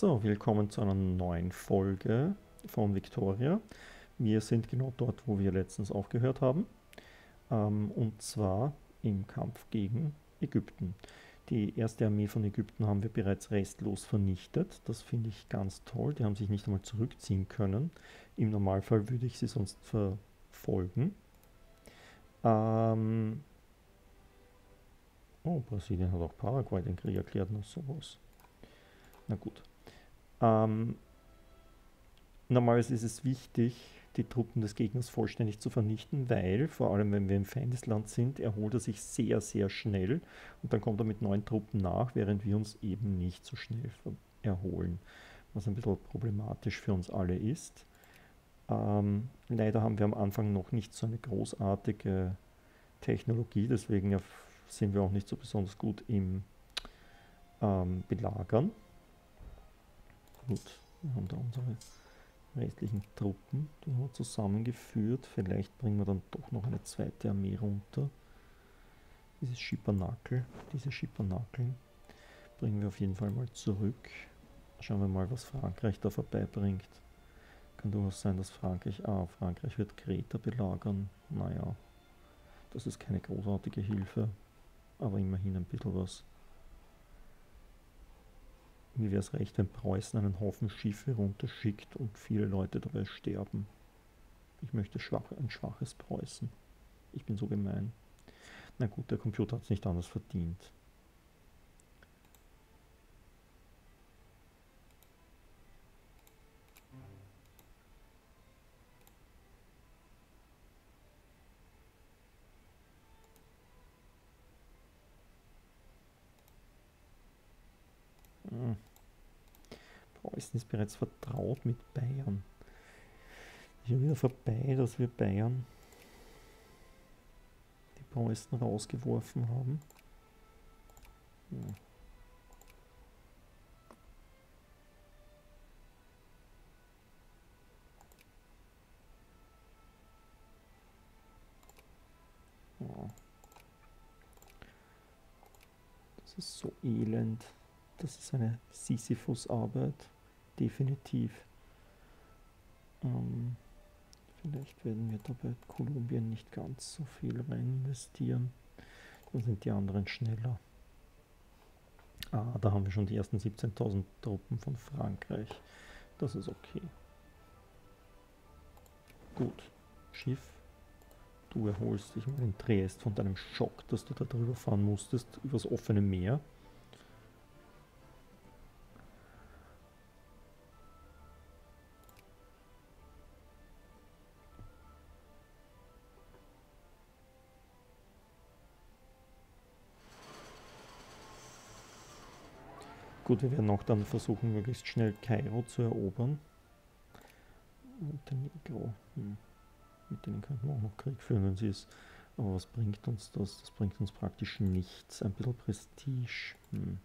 So, willkommen zu einer neuen Folge von Victoria. Wir sind genau dort, wo wir letztens aufgehört haben. Ähm, und zwar im Kampf gegen Ägypten. Die erste Armee von Ägypten haben wir bereits restlos vernichtet. Das finde ich ganz toll. Die haben sich nicht einmal zurückziehen können. Im Normalfall würde ich sie sonst verfolgen. Ähm oh, Brasilien hat auch Paraguay den Krieg erklärt, noch sowas. Na gut. Ähm, normalerweise ist es wichtig, die Truppen des Gegners vollständig zu vernichten, weil, vor allem wenn wir im Feindesland sind, erholt er sich sehr, sehr schnell und dann kommt er mit neuen Truppen nach, während wir uns eben nicht so schnell erholen, was ein bisschen problematisch für uns alle ist. Ähm, leider haben wir am Anfang noch nicht so eine großartige Technologie, deswegen sind wir auch nicht so besonders gut im ähm, Belagern. Gut, wir haben da unsere restlichen Truppen, die haben wir zusammengeführt. Vielleicht bringen wir dann doch noch eine zweite Armee runter. Dieses Schippernakel, diese Schippernakeln bringen wir auf jeden Fall mal zurück. Schauen wir mal, was Frankreich da vorbeibringt. Kann durchaus sein, dass Frankreich, ah, Frankreich wird Kreta belagern. Naja, das ist keine großartige Hilfe, aber immerhin ein bisschen was. Mir wäre es recht, wenn Preußen einen Haufen Schiffe runterschickt und viele Leute dabei sterben. Ich möchte schwach, ein schwaches Preußen. Ich bin so gemein. Na gut, der Computer hat es nicht anders verdient. Preußen ist bereits vertraut mit Bayern. Ja wieder vorbei, dass wir Bayern die Preußen rausgeworfen haben. Ja. Das ist so elend. Das ist eine Sisyphus-Arbeit definitiv. Ähm, vielleicht werden wir dabei Kolumbien nicht ganz so viel rein investieren. Dann sind die anderen schneller. Ah, da haben wir schon die ersten 17.000 Truppen von Frankreich. Das ist okay. Gut. Schiff. Du erholst dich mal in Triest von deinem Schock, dass du da drüber fahren musstest, übers offene Meer. Gut, wir werden auch dann versuchen, möglichst schnell Kairo zu erobern. Montenegro. Hm. Mit denen könnten wir auch noch Krieg führen, wenn sie es. Aber was bringt uns das? Das bringt uns praktisch nichts. Ein bisschen Prestige. Hm.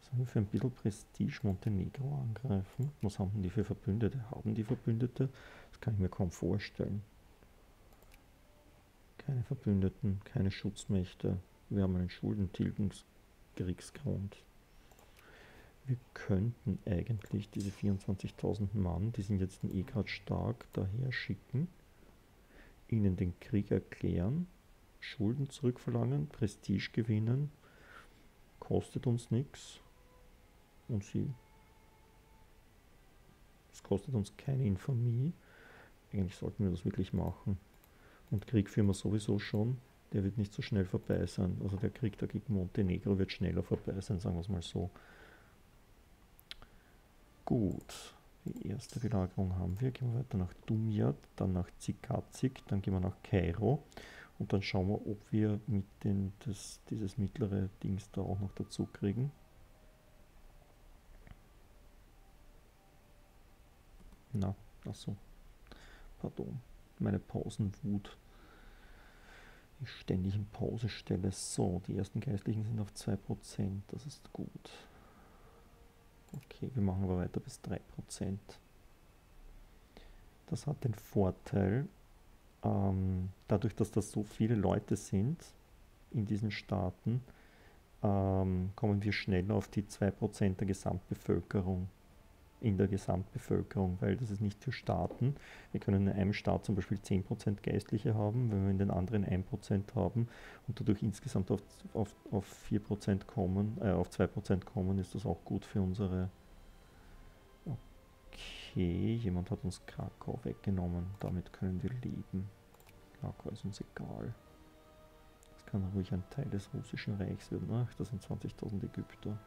Sollen wir für ein bisschen Prestige Montenegro angreifen? Was haben die für Verbündete? Haben die Verbündete? Das kann ich mir kaum vorstellen. Keine Verbündeten, keine Schutzmächte. Wir haben einen Schuldentilgungskriegsgrund. Wir könnten eigentlich diese 24.000 Mann, die sind jetzt eh gerade stark, daher schicken, ihnen den Krieg erklären, Schulden zurückverlangen, Prestige gewinnen, kostet uns nichts und sie, es kostet uns keine Infamie. Eigentlich sollten wir das wirklich machen. Und Krieg führen wir sowieso schon, der wird nicht so schnell vorbei sein. Also der Krieg da gegen Montenegro wird schneller vorbei sein, sagen wir es mal so. Gut, die erste Belagerung haben wir. Gehen wir weiter nach Dumjat, dann nach Zikazik, dann gehen wir nach Kairo und dann schauen wir, ob wir mit den, das, dieses mittlere Dings da auch noch dazu kriegen. Na, achso. Pardon. Meine Pausenwut. Die ständig in Pause stelle. So, die ersten Geistlichen sind auf 2%. Das ist gut. Okay, wir machen aber weiter bis 3%. Das hat den Vorteil, ähm, dadurch, dass das so viele Leute sind in diesen Staaten, ähm, kommen wir schneller auf die 2% der Gesamtbevölkerung. In der Gesamtbevölkerung, weil das ist nicht für Staaten. Wir können in einem Staat zum Beispiel 10% Geistliche haben, wenn wir in den anderen 1% haben und dadurch insgesamt auf, auf, auf 4% kommen, äh, auf 2% kommen, ist das auch gut für unsere. Okay, jemand hat uns Krakau weggenommen, damit können wir leben. Krakau ist uns egal. Das kann ruhig ein Teil des russischen Reichs werden. Ach, das sind 20.000 Ägypter.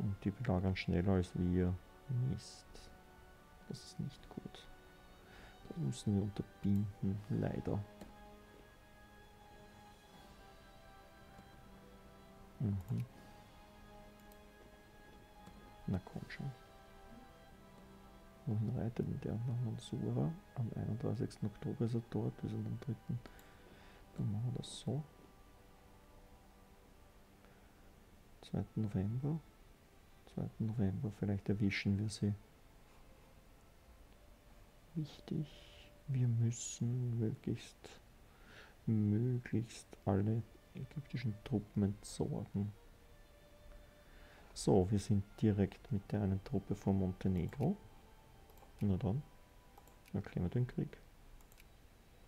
Und die belagern schneller als wir. Mist. Das ist nicht gut. Das müssen wir unterbinden, leider. Mhm. Na komm schon. Wohin reitet denn der nach Mansura? Am 31. Oktober ist er dort, sind am 3. Dann machen wir das so. 2. November. 2. November, vielleicht erwischen wir sie. Wichtig, wir müssen möglichst, möglichst alle ägyptischen Truppen entsorgen. So, wir sind direkt mit der einen Truppe von Montenegro. Na dann, erklären wir den Krieg.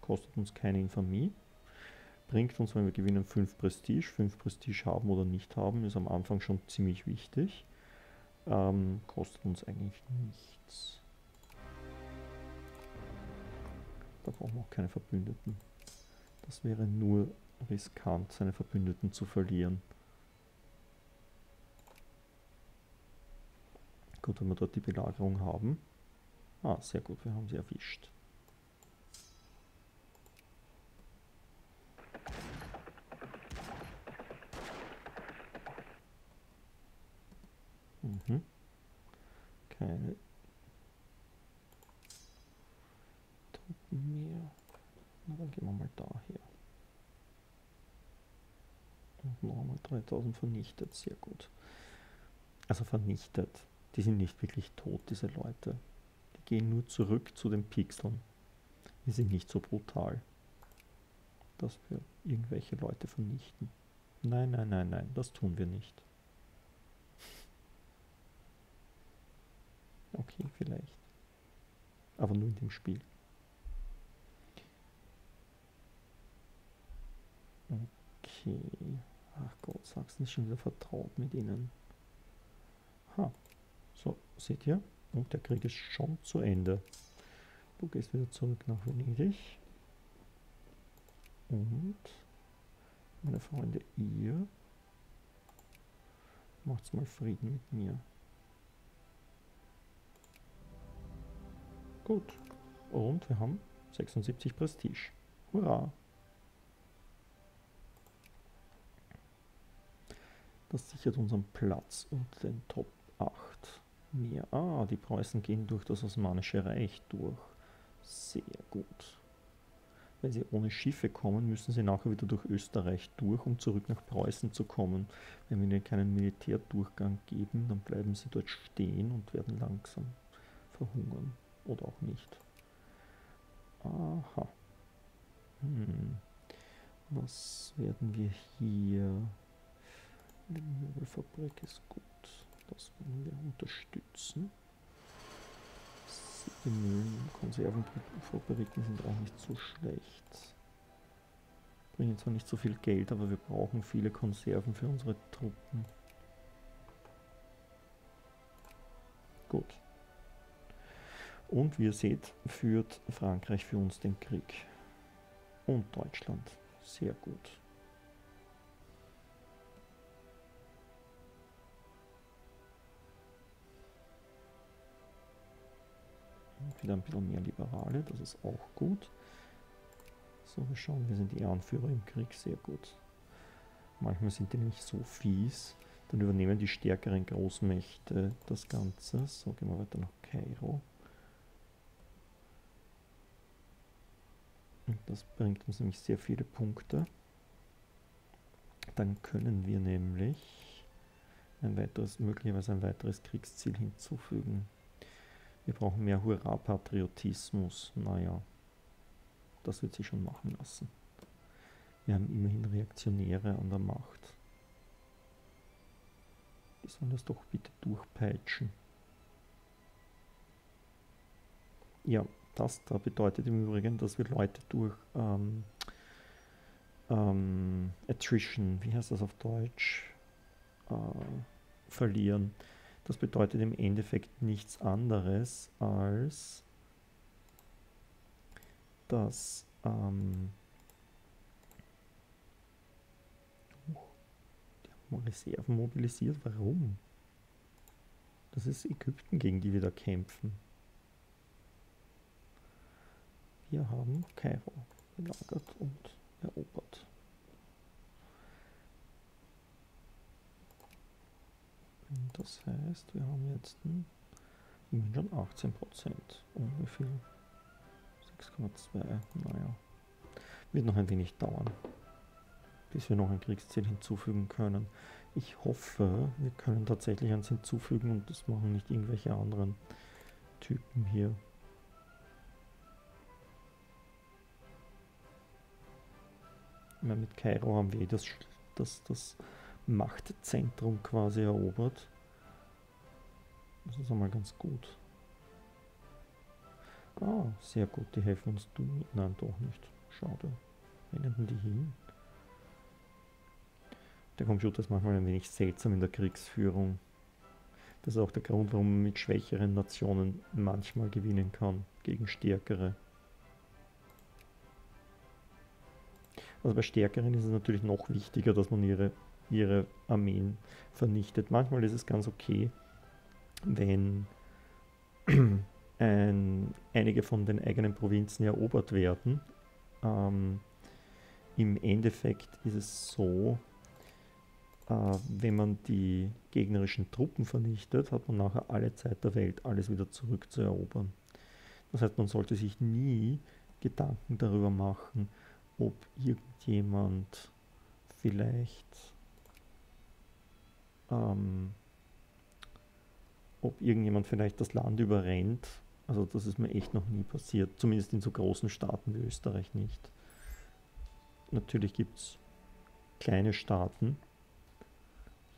Kostet uns keine Infamie. Bringt uns, wenn wir gewinnen, 5 Prestige. 5 Prestige haben oder nicht haben, ist am Anfang schon ziemlich wichtig. Ähm, kostet uns eigentlich nichts. Da brauchen wir auch keine Verbündeten. Das wäre nur riskant, seine Verbündeten zu verlieren. Gut, wenn wir dort die Belagerung haben. Ah, sehr gut, wir haben sie erwischt. 2000 vernichtet, sehr gut. Also vernichtet. Die sind nicht wirklich tot, diese Leute. Die gehen nur zurück zu den Pixeln. Die sind nicht so brutal, dass wir irgendwelche Leute vernichten. Nein, nein, nein, nein, das tun wir nicht. Okay, vielleicht. Aber nur in dem Spiel. Okay. Ach Gott, Sachsen ist schon wieder vertraut mit ihnen. Ha. So, seht ihr? Und der Krieg ist schon zu Ende. Du gehst wieder zurück nach Venedig. Und meine Freunde, ihr macht's mal Frieden mit mir. Gut. Und wir haben 76 Prestige. Hurra! Das sichert unseren Platz und den Top 8 mehr. Ah, die Preußen gehen durch das Osmanische Reich durch. Sehr gut. Wenn sie ohne Schiffe kommen, müssen sie nachher wieder durch Österreich durch, um zurück nach Preußen zu kommen. Wenn wir ihnen keinen Militärdurchgang geben, dann bleiben sie dort stehen und werden langsam verhungern. Oder auch nicht. Aha. Hm. Was werden wir hier? Die Möbelfabrik ist gut. Das werden wir unterstützen. Die Mühlen, Konservenfabriken sind auch nicht so schlecht. Bringen zwar nicht so viel Geld, aber wir brauchen viele Konserven für unsere Truppen. Gut. Und wie ihr seht, führt Frankreich für uns den Krieg. Und Deutschland. Sehr gut. Wieder ein bisschen mehr Liberale, das ist auch gut. So, wir schauen, wir sind die Anführer im Krieg, sehr gut. Manchmal sind die nicht so fies, dann übernehmen die stärkeren Großmächte das Ganze. So, gehen wir weiter nach Kairo. Das bringt uns nämlich sehr viele Punkte. Dann können wir nämlich ein weiteres, möglicherweise ein weiteres Kriegsziel hinzufügen. Wir brauchen mehr Hurra-Patriotismus. Naja, das wird sich schon machen lassen. Wir haben immerhin Reaktionäre an der Macht. Die sollen das doch bitte durchpeitschen. ja, das da bedeutet im Übrigen, dass wir Leute durch ähm, ähm, Attrition, wie heißt das auf Deutsch, äh, verlieren. Das bedeutet im Endeffekt nichts anderes als, dass ähm, die haben Reserven mobilisiert. Warum? Das ist Ägypten, gegen die wir da kämpfen. Wir haben Kairo belagert und erobert. Das heißt, wir haben jetzt immerhin schon 18 Prozent. Und wie viel? 6,2. Naja, wird noch ein wenig dauern, bis wir noch ein Kriegsziel hinzufügen können. Ich hoffe, wir können tatsächlich eins hinzufügen und das machen nicht irgendwelche anderen Typen hier. meine, mit Kairo haben wir das, das, das Machtzentrum quasi erobert. Das ist einmal ganz gut. Ah, sehr gut, die helfen uns du. Nein, doch nicht. Schade. Rennen die hin? Der Computer ist manchmal ein wenig seltsam in der Kriegsführung. Das ist auch der Grund, warum man mit schwächeren Nationen manchmal gewinnen kann gegen stärkere. Also bei Stärkeren ist es natürlich noch wichtiger, dass man ihre, ihre Armeen vernichtet. Manchmal ist es ganz okay, wenn ein, einige von den eigenen Provinzen erobert werden. Ähm, Im Endeffekt ist es so, äh, wenn man die gegnerischen Truppen vernichtet, hat man nachher alle Zeit der Welt, alles wieder zurückzuerobern. Das heißt, man sollte sich nie Gedanken darüber machen, ob irgendjemand vielleicht, ähm, ob irgendjemand vielleicht das Land überrennt. Also das ist mir echt noch nie passiert, zumindest in so großen Staaten wie Österreich nicht. Natürlich gibt es kleine Staaten,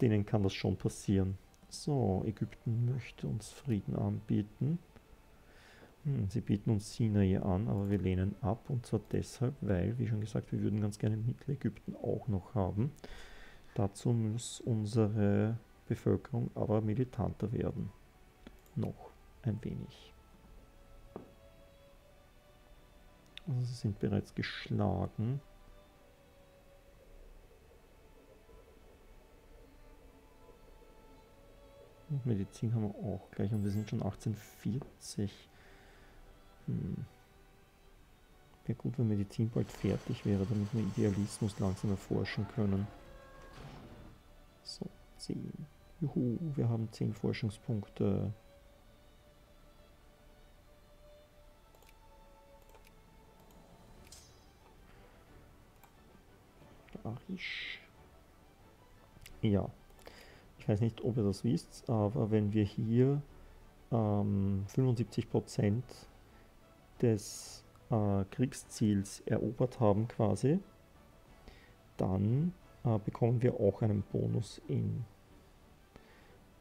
denen kann das schon passieren. So, Ägypten möchte uns Frieden anbieten. Hm, sie bieten uns Sinai an, aber wir lehnen ab und zwar deshalb, weil, wie schon gesagt, wir würden ganz gerne Mittelägypten auch noch haben. Dazu muss unsere Bevölkerung aber militanter werden. Noch ein wenig. Also sie sind bereits geschlagen. Und Medizin haben wir auch gleich und wir sind schon 1840. Hm. Wäre gut, wenn Medizin bald fertig wäre, damit wir Idealismus langsam erforschen können. So, 10. Juhu, wir haben 10 Forschungspunkte. Arisch. Ja, ich weiß nicht, ob ihr das wisst, aber wenn wir hier ähm, 75% des äh, Kriegsziels erobert haben quasi, dann äh, bekommen wir auch einen Bonus in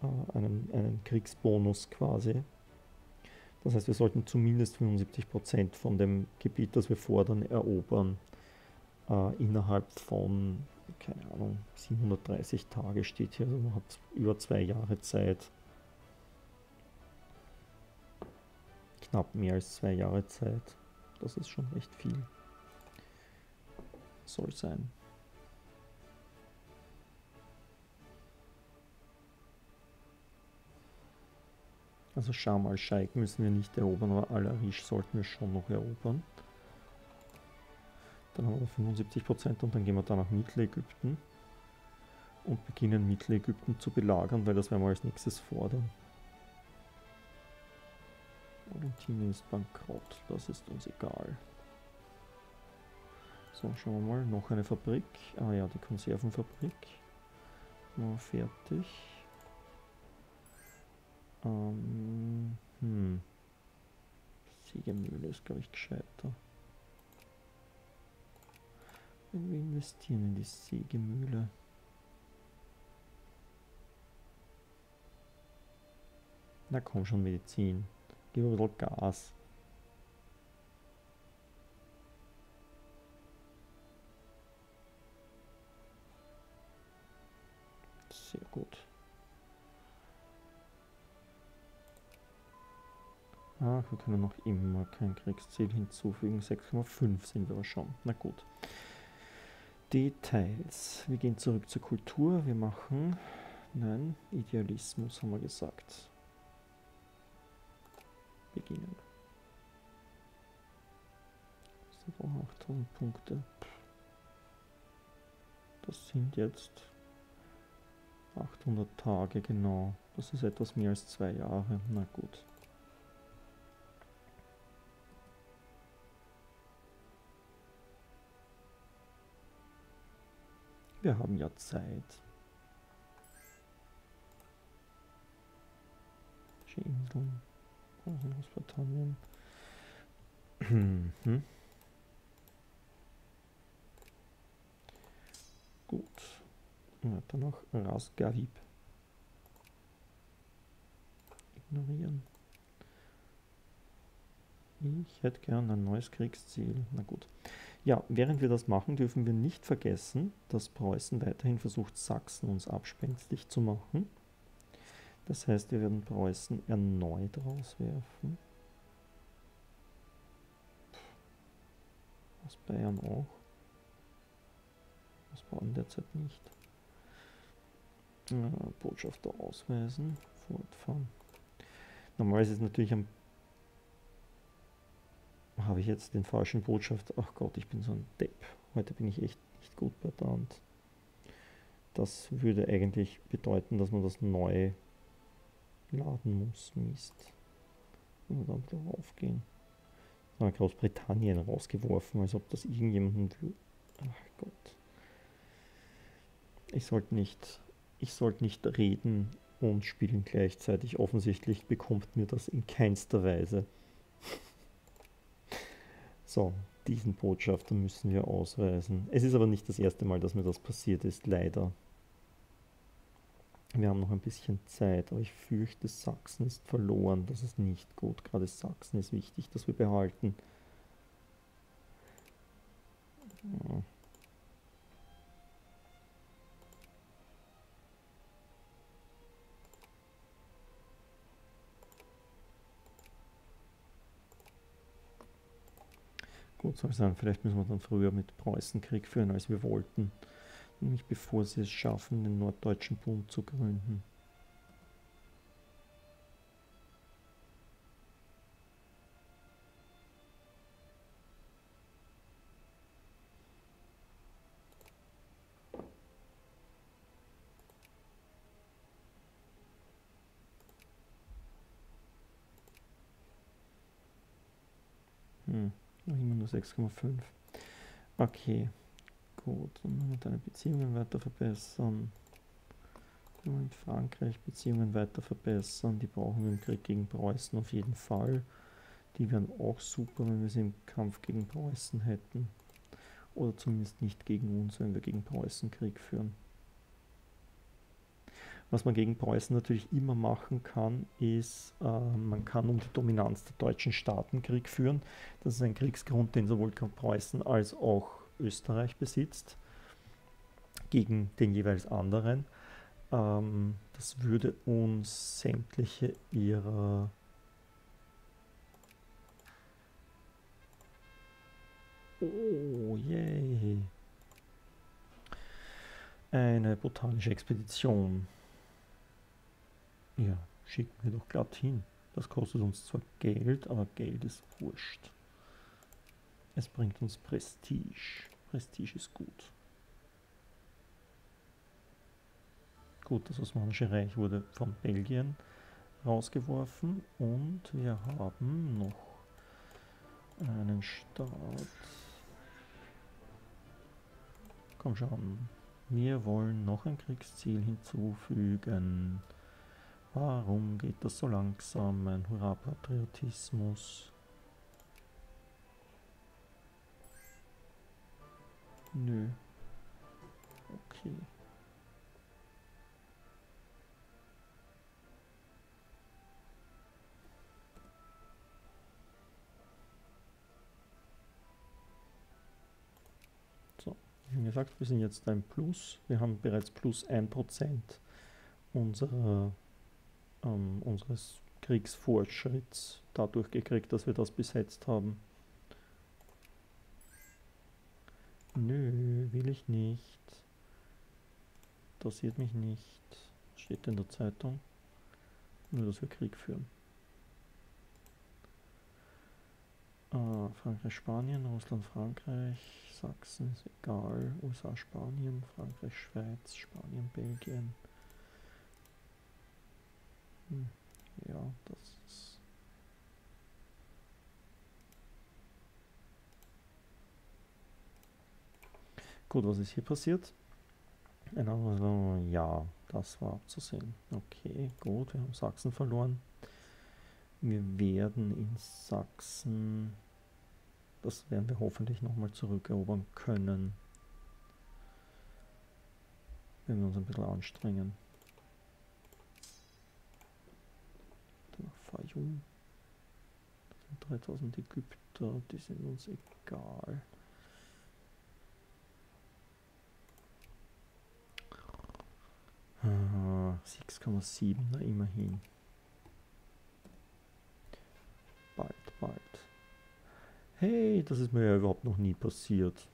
äh, einen, einen Kriegsbonus quasi. Das heißt, wir sollten zumindest 75% von dem Gebiet, das wir fordern, erobern äh, innerhalb von, keine Ahnung, 730 Tage steht hier, also man hat über zwei Jahre Zeit. knapp mehr als zwei Jahre Zeit. Das ist schon recht viel. Soll sein. Also Sham al-Sheikh müssen wir nicht erobern, aber Al-Arish sollten wir schon noch erobern. Dann haben wir 75% und dann gehen wir da nach Mittelägypten und beginnen Mittelägypten zu belagern, weil das werden wir als nächstes fordern. Argentinien ist bankrott, das ist uns egal. So, schauen wir mal, noch eine Fabrik. Ah ja, die Konservenfabrik. Mal fertig. Ähm, hm. Sägemühle ist, glaube ich, gescheiter. Wenn wir investieren in die Sägemühle. Na komm schon, Medizin. Gib ein bisschen Gas. Sehr gut. Ach, wir können noch immer kein Kriegsziel hinzufügen. 6,5 sind wir aber schon. Na gut. Details. Wir gehen zurück zur Kultur. Wir machen... Nein, Idealismus haben wir gesagt. Beginnen. Das sind 8000 Punkte. Das sind jetzt 800 Tage, genau. Das ist etwas mehr als zwei Jahre. Na gut. Wir haben ja Zeit. Inseln. Großbritannien. hm. Gut. Weiter noch Ras Garib. Ignorieren. Ich hätte gern ein neues Kriegsziel. Na gut. Ja, während wir das machen, dürfen wir nicht vergessen, dass Preußen weiterhin versucht, Sachsen uns abspenstig zu machen. Das heißt, wir werden Preußen erneut rauswerfen. Aus Bayern auch. Das Baden derzeit nicht. Äh, Botschafter ausweisen, fortfahren. Normalerweise ist es natürlich am habe ich jetzt den falschen Botschafter. Ach Gott, ich bin so ein Depp. Heute bin ich echt nicht gut Hand. Das würde eigentlich bedeuten, dass man das neu laden muss. Mist. Und dann drauf gehen. Großbritannien rausgeworfen, als ob das irgendjemanden will. Ach Gott. Ich sollte nicht, ich sollte nicht reden und spielen gleichzeitig. Offensichtlich bekommt mir das in keinster Weise. So, diesen Botschafter müssen wir ausweisen. Es ist aber nicht das erste Mal, dass mir das passiert ist, leider. Wir haben noch ein bisschen Zeit, aber ich fürchte, Sachsen ist verloren. Das ist nicht gut. Gerade Sachsen ist wichtig, dass wir behalten. Ja. Gut soll sein, vielleicht müssen wir dann früher mit Preußen Krieg führen, als wir wollten. Nämlich bevor sie es schaffen, den Norddeutschen Bund zu gründen. Hm. Noch immer nur 6,5. Okay, gut. Und noch deine Beziehungen weiter verbessern. In Frankreich Beziehungen weiter verbessern. Die brauchen wir im Krieg gegen Preußen auf jeden Fall. Die wären auch super, wenn wir sie im Kampf gegen Preußen hätten. Oder zumindest nicht gegen uns, wenn wir gegen Preußen Krieg führen. Was man gegen Preußen natürlich immer machen kann, ist, äh, man kann um die Dominanz der deutschen Staaten Krieg führen. Das ist ein Kriegsgrund, den sowohl Preußen als auch Österreich besitzt, gegen den jeweils anderen. Ähm, das würde uns sämtliche ihrer Oh, yay. Eine botanische Expedition. Ja, schicken wir doch glatt hin. Das kostet uns zwar Geld, aber Geld ist wurscht. Es bringt uns Prestige. Prestige ist gut. Gut, das Osmanische Reich wurde von Belgien rausgeworfen und wir haben noch einen Staat. Komm schon. Wir wollen noch ein Kriegsziel hinzufügen. Warum geht das so langsam? Ein Hurra-Patriotismus. Nö. Okay. So, wie gesagt, wir sind jetzt ein Plus. Wir haben bereits plus 1% unserer, ähm, unseres Kriegsfortschritts dadurch gekriegt, dass wir das besetzt haben. Nö, will ich nicht. Interessiert mich nicht. Steht in der Zeitung. Nur, dass wir Krieg führen. Uh, Frankreich, Spanien, Russland, Frankreich, Sachsen ist egal, USA, Spanien, Frankreich, Schweiz, Spanien, Belgien. Hm, ja, das ist. Gut, was ist hier passiert? Ja, das war abzusehen. Okay, gut, wir haben Sachsen verloren. Wir werden in Sachsen, das werden wir hoffentlich nochmal zurückerobern können. Wenn wir uns ein bisschen anstrengen. Fayum. Das sind 3000 Ägypter, die sind uns egal. Ah, 6,7, na immerhin. bald. Hey, das ist mir ja überhaupt noch nie passiert.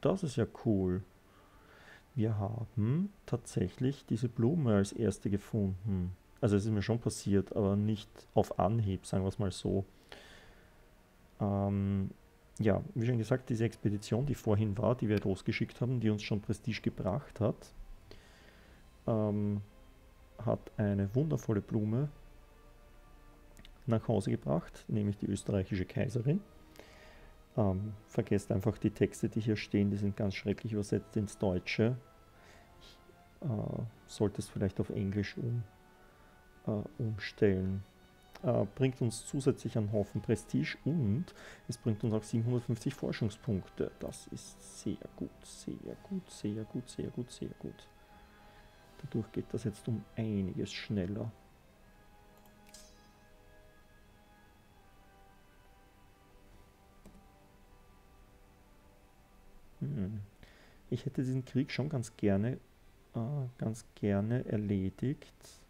Das ist ja cool. Wir haben tatsächlich diese Blume als erste gefunden. Also es ist mir schon passiert, aber nicht auf Anhieb, sagen wir es mal so. Ähm, ja, wie schon gesagt, diese Expedition, die vorhin war, die wir losgeschickt haben, die uns schon Prestige gebracht hat, ähm, hat eine wundervolle Blume nach Hause gebracht, nämlich die österreichische Kaiserin. Ähm, vergesst einfach die Texte, die hier stehen, die sind ganz schrecklich übersetzt ins Deutsche. Ich äh, sollte es vielleicht auf Englisch um, umstellen. Äh, bringt uns zusätzlich einen Haufen Prestige und es bringt uns auch 750 Forschungspunkte. Das ist sehr gut, sehr gut, sehr gut, sehr gut, sehr gut. Dadurch geht das jetzt um einiges schneller. Hm. Ich hätte diesen Krieg schon ganz gerne, äh, ganz gerne erledigt,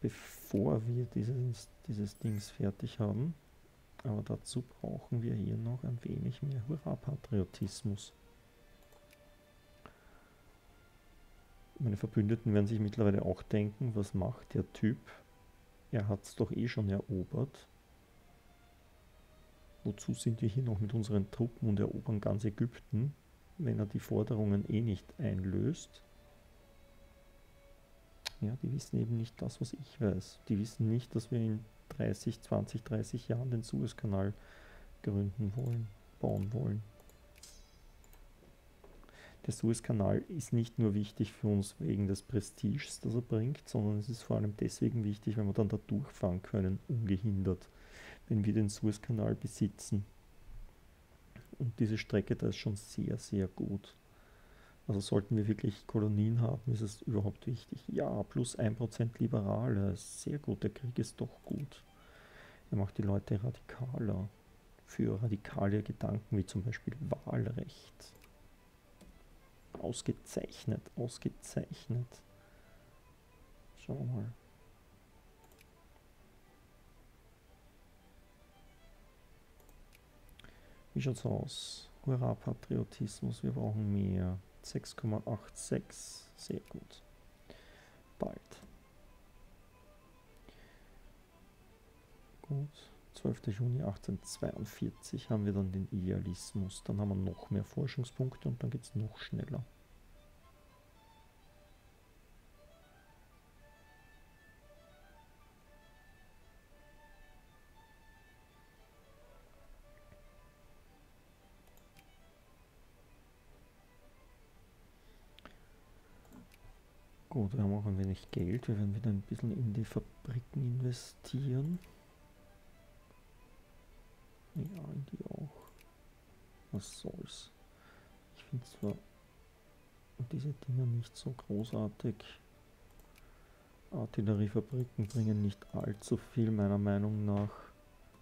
bevor wir dieses, dieses Dings fertig haben. Aber dazu brauchen wir hier noch ein wenig mehr Hurra-Patriotismus. Meine Verbündeten werden sich mittlerweile auch denken, was macht der Typ? Er hat es doch eh schon erobert. Wozu sind wir hier noch mit unseren Truppen und erobern ganz Ägypten, wenn er die Forderungen eh nicht einlöst? Ja, die wissen eben nicht das, was ich weiß. Die wissen nicht, dass wir in 30, 20, 30 Jahren den Suezkanal gründen wollen, bauen wollen. Der Suezkanal ist nicht nur wichtig für uns wegen des Prestiges, das er bringt, sondern es ist vor allem deswegen wichtig, wenn wir dann da durchfahren können, ungehindert wenn wir den Suezkanal besitzen. Und diese Strecke da ist schon sehr, sehr gut. Also sollten wir wirklich Kolonien haben, ist es überhaupt wichtig. Ja, plus 1% Liberale. Sehr gut, der Krieg ist doch gut. Er macht die Leute radikaler. Für radikale Gedanken wie zum Beispiel Wahlrecht. Ausgezeichnet, ausgezeichnet. Schauen wir mal. Wie schaut's aus? Hurra, Patriotismus, wir brauchen mehr. 6,86, sehr gut. Bald. Gut, 12. Juni 1842 haben wir dann den Idealismus. Dann haben wir noch mehr Forschungspunkte und dann geht es noch schneller. Gut, wir haben auch ein wenig Geld. Wir werden wieder ein bisschen in die Fabriken investieren. Ja, in die auch. Was soll's. Ich finde zwar diese Dinger nicht so großartig. Artilleriefabriken bringen nicht allzu viel meiner Meinung nach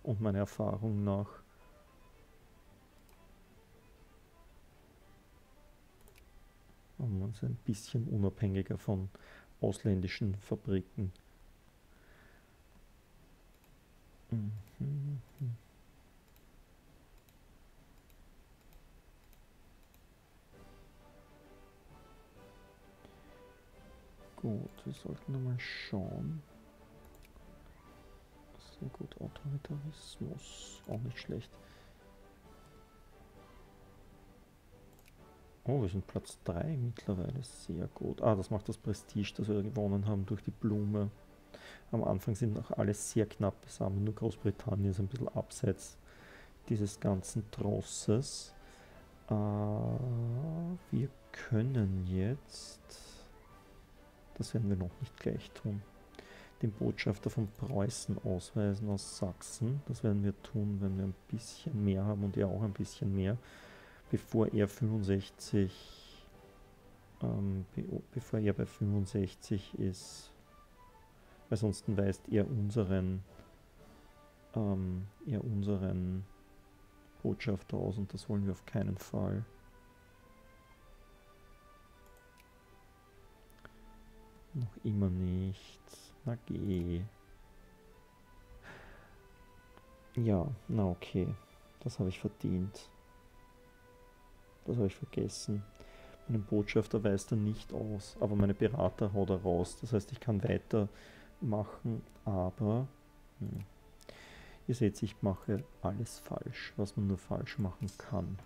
und meiner Erfahrung nach. Um uns ein bisschen unabhängiger von ausländischen Fabriken. Mhm. Gut, wir sollten mal schauen. Sehr gut, Autoritarismus, auch nicht schlecht. Oh, wir sind Platz 3 mittlerweile, sehr gut. Ah, das macht das Prestige, das wir gewonnen haben durch die Blume. Am Anfang sind noch alle sehr knapp beisammen, nur Großbritannien ist ein bisschen abseits dieses ganzen Trosses. Äh, wir können jetzt, das werden wir noch nicht gleich tun, den Botschafter von Preußen ausweisen aus Sachsen. Das werden wir tun, wenn wir ein bisschen mehr haben und er auch ein bisschen mehr, bevor er 65, ähm, be bevor er bei 65 ist, weil sonst weist er unseren, ähm, er unseren Botschafter aus und das wollen wir auf keinen Fall. Noch immer nicht. Na geh. Ja, na okay. Das habe ich verdient. Das habe ich vergessen. Mein Botschafter weist er nicht aus, aber meine Berater haut er raus. Das heißt, ich kann weitermachen, aber hm, ihr seht, ich mache alles falsch, was man nur falsch machen kann.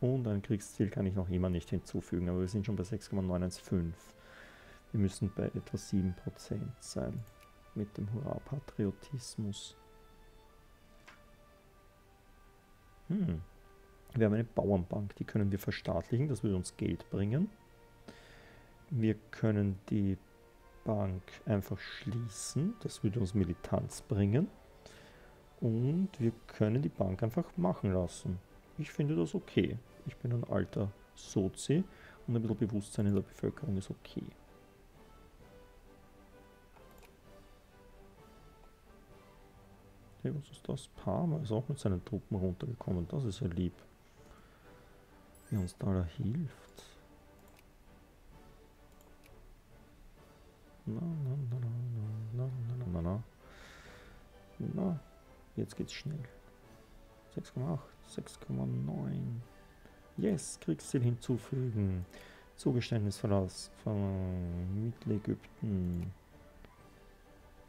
Und ein Kriegsziel kann ich noch immer nicht hinzufügen, aber wir sind schon bei 6,915. Wir müssen bei etwa 7% sein mit dem Hurra-Patriotismus. Hm. Wir haben eine Bauernbank, die können wir verstaatlichen, das würde uns Geld bringen. Wir können die Bank einfach schließen, das würde uns Militanz bringen. Und wir können die Bank einfach machen lassen. Ich finde das okay. Ich bin ein alter Sozi und ein bisschen Bewusstsein in der Bevölkerung ist okay. Hey, was ist das? Parma ist auch mit seinen Truppen runtergekommen. Das ist ja lieb. Wie uns da, da hilft. Na, na, na, na, na, na, na, na, na. Na, jetzt geht's schnell. 6,8, 6,9. Yes, Kriegsziel hinzufügen. Zugeständnisverlass von Mittelägypten.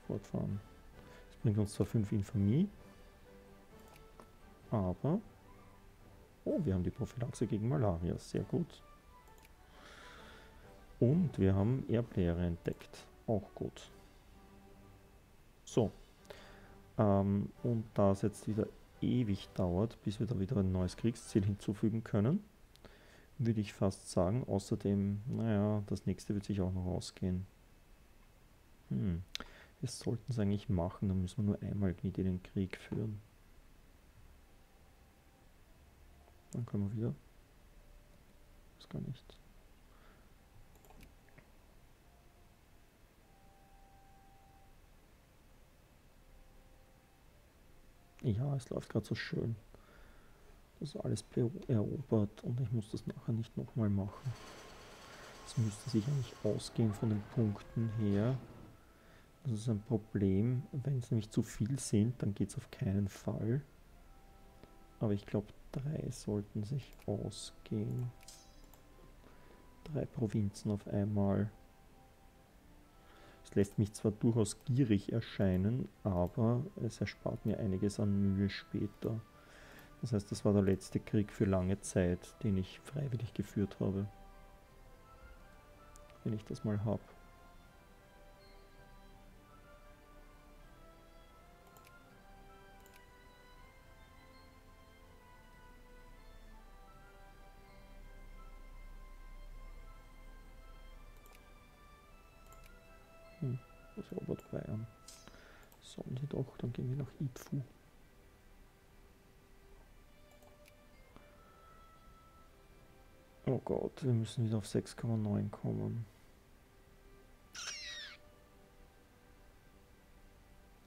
Fortfahren. Bringt uns zwar 5 Infamie, aber... Oh, wir haben die Prophylaxe gegen Malaria. Sehr gut. Und wir haben Airplayer entdeckt. Auch gut. So. Ähm, und da es jetzt wieder ewig dauert, bis wir da wieder ein neues Kriegsziel hinzufügen können, würde ich fast sagen. Außerdem, naja, das nächste wird sich auch noch ausgehen. Hm. Wir sollten es eigentlich machen, dann müssen wir nur einmal mit in den Krieg führen. Dann können wir wieder. Das gar nicht. Ja, es läuft gerade so schön. Das ist alles erobert und ich muss das nachher nicht nochmal machen. Es müsste sich eigentlich ausgehen von den Punkten her. Das ist ein Problem. Wenn es nämlich zu viel sind, dann geht es auf keinen Fall. Aber ich glaube, drei sollten sich ausgehen. Drei Provinzen auf einmal. Es lässt mich zwar durchaus gierig erscheinen, aber es erspart mir einiges an Mühe später. Das heißt, das war der letzte Krieg für lange Zeit, den ich freiwillig geführt habe. Wenn ich das mal habe. Nach Ipfu. Oh Gott, wir müssen wieder auf 6,9 kommen.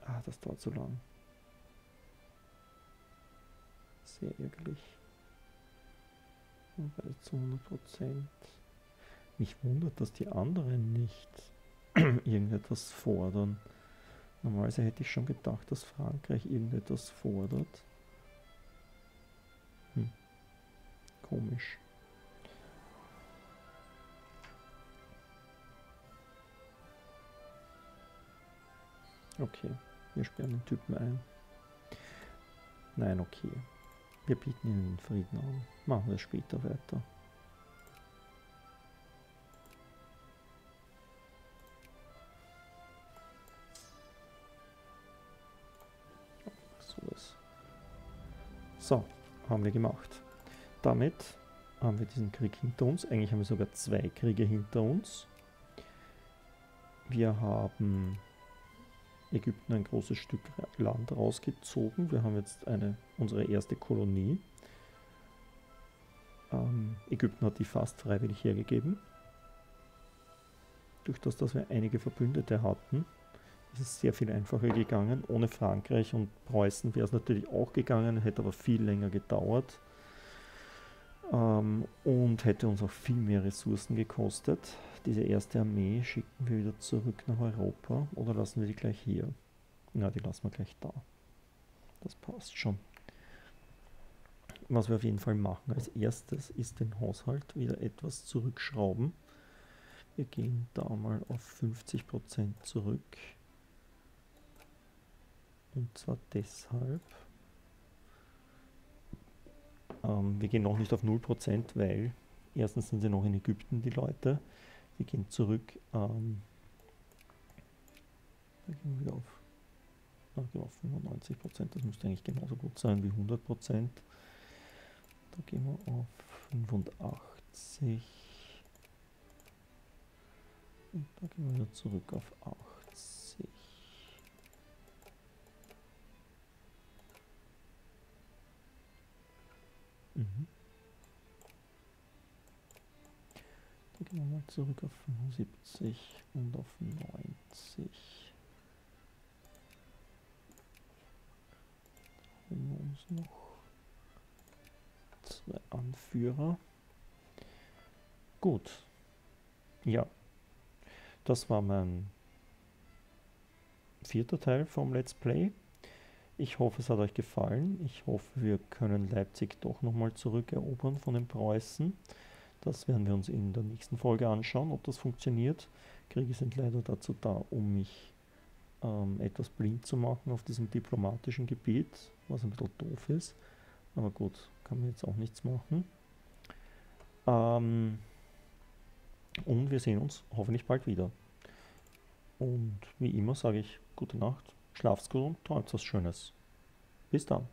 Ah, das dauert zu lang. Sehr ärgerlich. Und bei zu 100 Prozent. Mich wundert, dass die anderen nicht irgendetwas fordern. Normalerweise hätte ich schon gedacht, dass Frankreich irgendetwas fordert. Hm. Komisch. Okay, wir sperren den Typen ein. Nein, okay. Wir bieten ihnen Frieden an. Machen wir später weiter. Haben wir gemacht. Damit haben wir diesen Krieg hinter uns. Eigentlich haben wir sogar zwei Kriege hinter uns. Wir haben Ägypten ein großes Stück Land rausgezogen. Wir haben jetzt eine, unsere erste Kolonie. Ähm, Ägypten hat die fast freiwillig hergegeben. Durch das, dass wir einige Verbündete hatten, ist es sehr viel einfacher gegangen. Ohne Frankreich und Preußen wäre es natürlich auch gegangen, hätte aber viel länger gedauert ähm, und hätte uns auch viel mehr Ressourcen gekostet. Diese erste Armee schicken wir wieder zurück nach Europa oder lassen wir die gleich hier? Na, die lassen wir gleich da. Das passt schon. Was wir auf jeden Fall machen als erstes ist den Haushalt wieder etwas zurückschrauben. Wir gehen da mal auf 50% zurück. Und zwar deshalb, ähm, wir gehen noch nicht auf 0%, weil erstens sind sie noch in Ägypten, die Leute. Wir gehen zurück, ähm, da gehen wir wieder auf, wir auf 95%, das müsste eigentlich genauso gut sein wie 100%. Da gehen wir auf 85. Und da gehen wir wieder zurück auf 80. Mhm. Gehen wir mal zurück auf 75 und auf 90. Haben wir uns noch zwei Anführer. Gut. Ja. Das war mein vierter Teil vom Let's Play. Ich hoffe, es hat euch gefallen. Ich hoffe, wir können Leipzig doch nochmal zurückerobern von den Preußen. Das werden wir uns in der nächsten Folge anschauen, ob das funktioniert. Kriege sind leider dazu da, um mich ähm, etwas blind zu machen auf diesem diplomatischen Gebiet, was ein bisschen doof ist. Aber gut, kann man jetzt auch nichts machen. Ähm, und wir sehen uns hoffentlich bald wieder. Und wie immer sage ich gute Nacht Schlaf's gut und träumt was Schönes. Bis dann.